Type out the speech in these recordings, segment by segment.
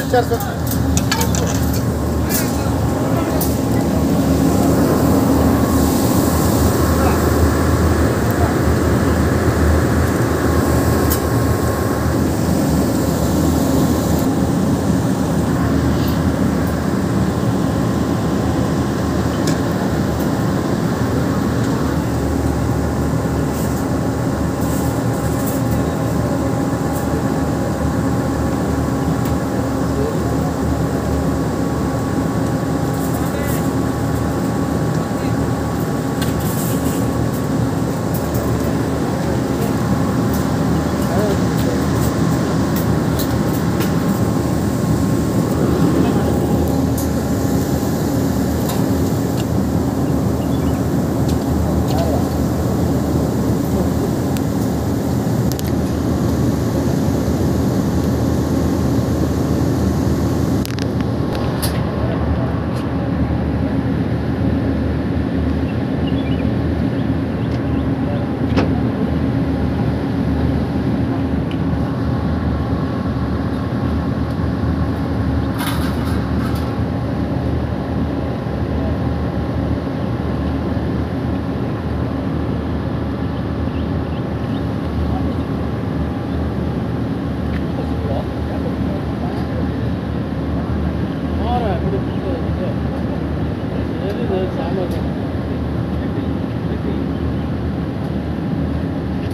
H R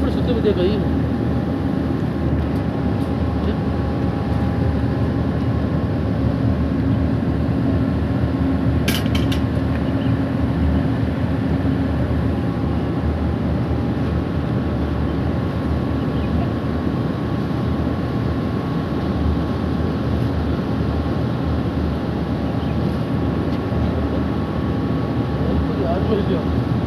Por isso tudo deve ir. Продолжение следует...